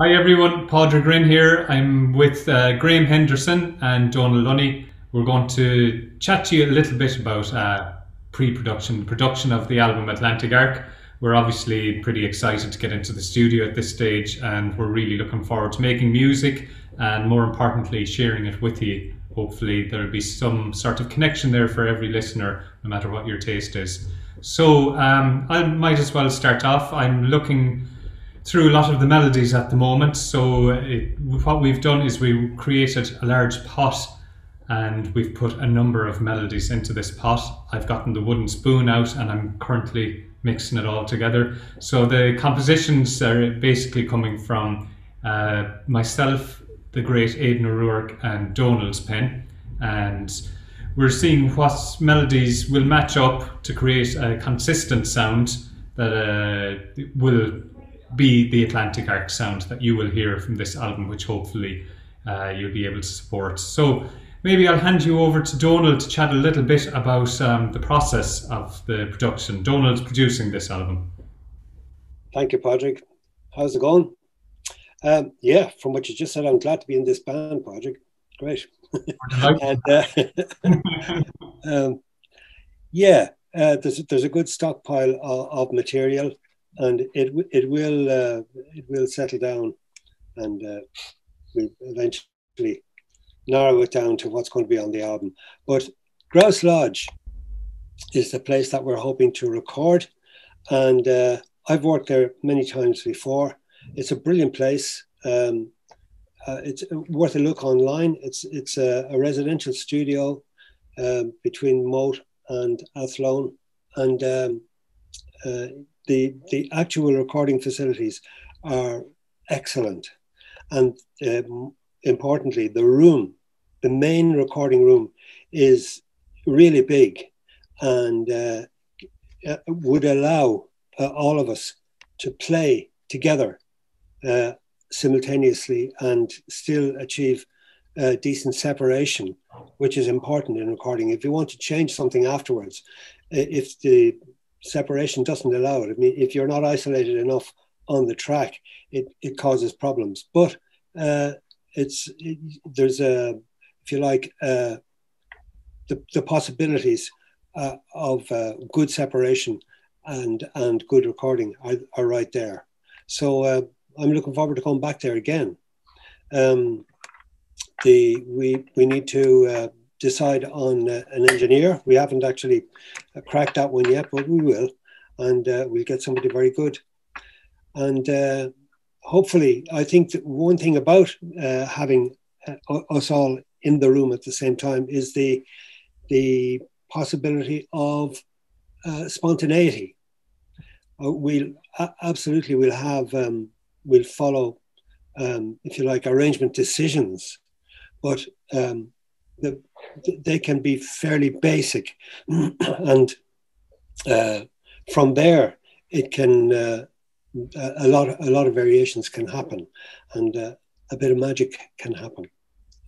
Hi everyone, Padraig Rynne here. I'm with uh, Graham Henderson and Donal Lunny. We're going to chat to you a little bit about uh, pre-production, production of the album Atlantic Arc. We're obviously pretty excited to get into the studio at this stage and we're really looking forward to making music and more importantly sharing it with you. Hopefully there'll be some sort of connection there for every listener, no matter what your taste is. So um, I might as well start off. I'm looking through a lot of the melodies at the moment. So it, what we've done is we created a large pot and we've put a number of melodies into this pot. I've gotten the wooden spoon out and I'm currently mixing it all together. So the compositions are basically coming from uh, myself, the great Aidan O'Rourke and Donal's pen. And we're seeing what melodies will match up to create a consistent sound that uh, will be the Atlantic Arc sound that you will hear from this album, which hopefully uh, you'll be able to support. So maybe I'll hand you over to Donal to chat a little bit about um, the process of the production. Donal's producing this album. Thank you, Patrick. How's it going? Um, yeah, from what you just said, I'm glad to be in this band, Padraig. Great. and, uh, um, yeah, uh, there's, there's a good stockpile of, of material and it it will uh, it will settle down, and uh, we'll eventually narrow it down to what's going to be on the album. But Grouse Lodge is the place that we're hoping to record, and uh, I've worked there many times before. It's a brilliant place. Um, uh, it's worth a look online. It's it's a, a residential studio um, between Moate and Athlone, and um, uh, the, the actual recording facilities are excellent. And um, importantly, the room, the main recording room, is really big and uh, uh, would allow uh, all of us to play together uh, simultaneously and still achieve decent separation, which is important in recording. If you want to change something afterwards, if the separation doesn't allow it. I mean, if you're not isolated enough on the track, it, it causes problems. But uh, it's it, there's a, if you like, uh, the, the possibilities uh, of uh, good separation and and good recording are, are right there. So uh, I'm looking forward to coming back there again. Um, the we we need to uh, decide on uh, an engineer. We haven't actually uh, cracked that one yet, but we will, and uh, we'll get somebody very good. And uh, hopefully, I think that one thing about having us all in the room at the same time is the the possibility of spontaneity. we'll absolutely we'll have um, we'll follow, um, if you like, arrangement decisions, but um, the, they can be fairly basic, and uh, from there it can uh, a lot a lot of variations can happen, and uh, a bit of magic can happen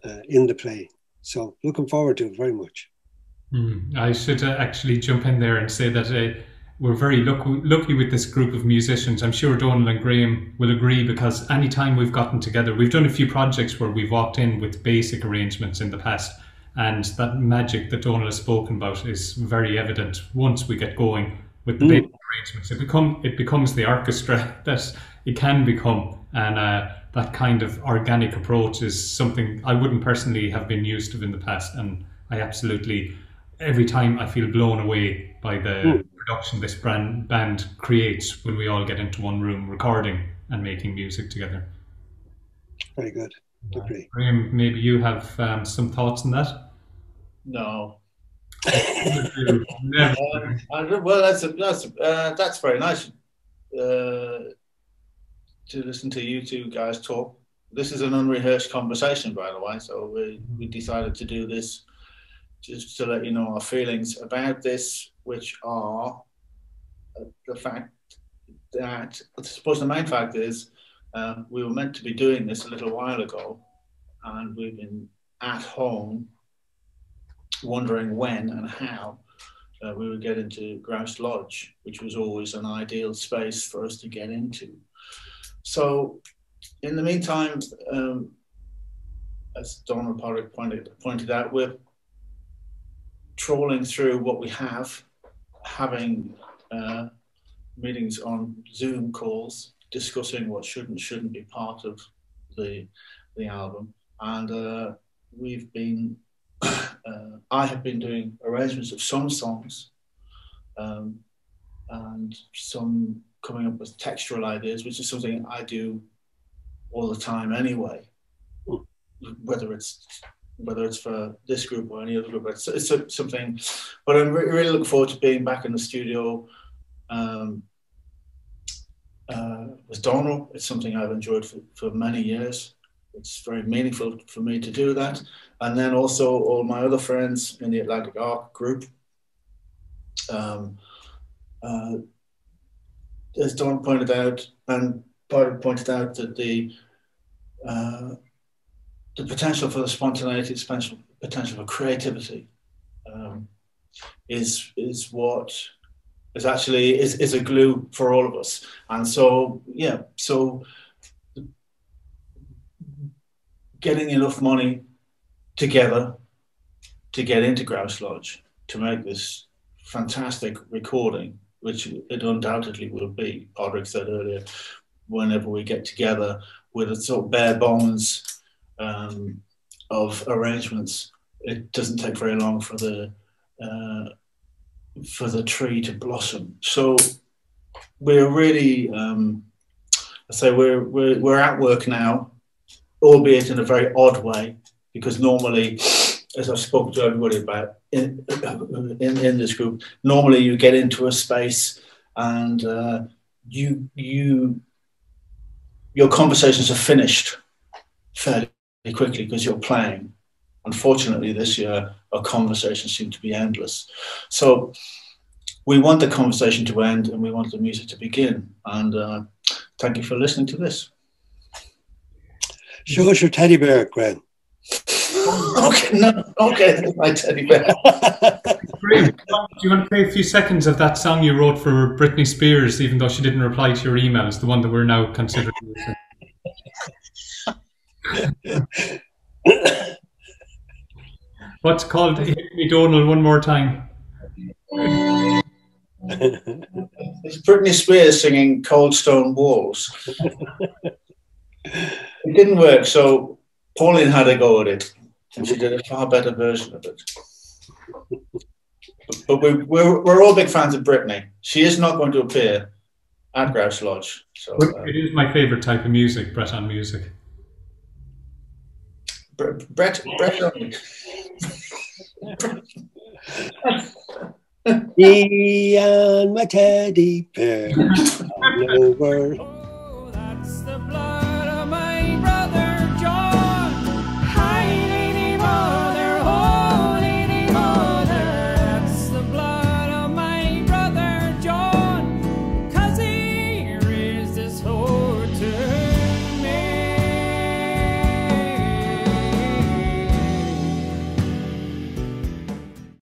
uh, in the play. So looking forward to it very much. Mm, I should uh, actually jump in there and say that uh, we're very lucky, lucky with this group of musicians. I'm sure Donal and Graham will agree because anytime we've gotten together, we've done a few projects where we've walked in with basic arrangements in the past and that magic that Donal has spoken about is very evident once we get going with the mm. arrangements. It become it becomes the orchestra that it can become, and uh, that kind of organic approach is something I wouldn't personally have been used to in the past, and I absolutely every time I feel blown away by the mm. production this brand band creates when we all get into one room recording and making music together. Very good. Agree. Graham, maybe you have um, some thoughts on that. No. uh, well, that's a, that's uh, that's very nice uh, to listen to you two guys talk. This is an unrehearsed conversation, by the way. So we, we decided to do this just to let you know our feelings about this, which are uh, the fact that I suppose the main fact is um, we were meant to be doing this a little while ago, and we've been at home wondering when and how uh, we would get into Grouse Lodge, which was always an ideal space for us to get into. So in the meantime, um, as Donal Padraig pointed, pointed out, we're trawling through what we have, having uh, meetings on Zoom calls, discussing what should and shouldn't be part of the the album, and uh, we've been. Uh, I have been doing arrangements of some songs, um, and some coming up with textural ideas, which is something I do all the time anyway. Whether it's whether it's for this group or any other group, it's, it's something. But I'm re- really looking forward to being back in the studio um, uh, with Donal. It's something I've enjoyed for, for many years. It's very meaningful for me to do that, and then also all my other friends in the Atlantic Arc group. Um, uh, as Don pointed out, and pointed out that the uh, the potential for the spontaneity, the potential for creativity, um, is is what is actually is, is a glue for all of us. And so yeah, so getting enough money together to get into Grouse Lodge to make this fantastic recording which it undoubtedly will be. Padraig said earlier, whenever we get together with a sort of bare bones um, of arrangements, it doesn't take very long for the uh, for the tree to blossom. So we're really, um, I say, we're, we're we're at work now, albeit in a very odd way, because normally as I've spoken to everybody about in, in, in this group, normally you get into a space and uh, you you your conversations are finished fairly quickly because you're playing. Unfortunately, this year our conversations seem to be endless. So we want the conversation to end and we want the music to begin. And uh, thank you for listening to this. Show us your teddy bear, Graham. okay, no, okay, my teddy bear. Do you want to play a few seconds of that song you wrote for Britney Spears, even though she didn't reply to your emails, the one that we're now considering? What's called Hit Me Donal one more time? It's Britney Spears singing Cold Stone Walls. it didn't work, so Pauline had a go at it and she did a far better version of it. But we, we're, we're all big fans of Britney. She is not going to appear at Grouse Lodge. So uh, it is my favorite type of music, Breton music. Brett, Brett, Brett Me and my teddy bear all over. Oh,